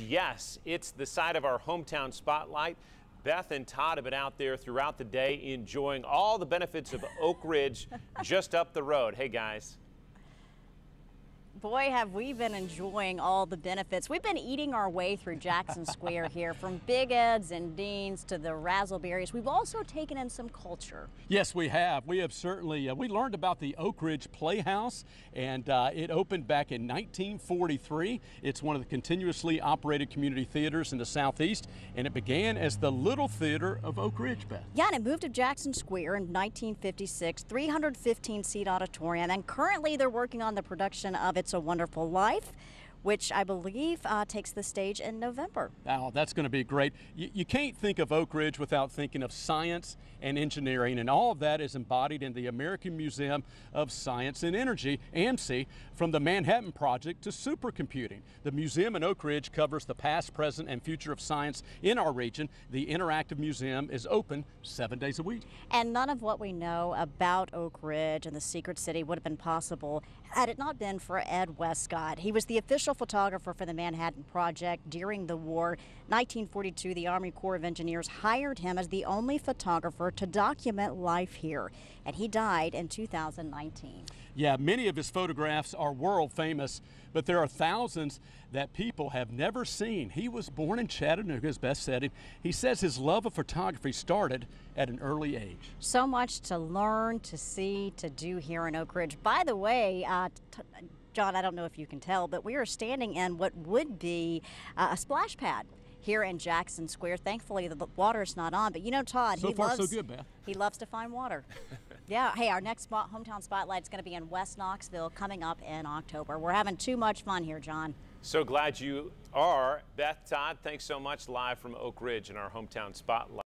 Yes, it's the side of our hometown spotlight. Beth and Todd have been out there throughout the day enjoying all the benefits of Oak Ridge just up the road. Hey, guys. Boy, have we been enjoying all the benefits. We've been eating our way through Jackson Square here, from Big Ed's and Dean's to the Razzleberries. We've also taken in some culture. Yes, we have. We have certainly. Uh, we learned about the Oak Ridge Playhouse, and uh, it opened back in 1943. It's one of the continuously operated community theaters in the Southeast, and it began as the Little Theater of Oak Ridge, Beth. Yeah, and it moved to Jackson Square in 1956, 315 seat auditorium, and currently they're working on the production of its it's a Wonderful Life which I believe uh, takes the stage in November. Oh, that's going to be great. You, you, can't think of Oak Ridge without thinking of science and engineering, and all of that is embodied in the American Museum of Science and Energy, AMSE, from the Manhattan Project to supercomputing. The museum in Oak Ridge covers the past, present, and future of science in our region. The interactive museum is open seven days a week. And none of what we know about Oak Ridge and the Secret City would have been possible had it not been for Ed Westcott. He was the official photographer for the Manhattan Project during the war. 1942, the Army Corps of Engineers hired him as the only photographer to document life here, and he died in 2019. Yeah, many of his photographs are world famous, but there are thousands that people have never seen. He was born in Chattanooga, as Beth said. He says his love of photography started at an early age. So much to learn, to see, to do here in Oak Ridge. By the way, uh, John, I don't know if you can tell, but we are standing in what would be uh, a splash pad here in Jackson Square. Thankfully, the water's not on, but you know, Todd, so he far, loves so good, Beth. he loves to find water. yeah. Hey, our next spot, hometown spotlight is going to be in West Knoxville coming up in October. We're having too much fun here, John. So glad you are, Beth Todd. Thanks so much, live from Oak Ridge in our hometown spotlight.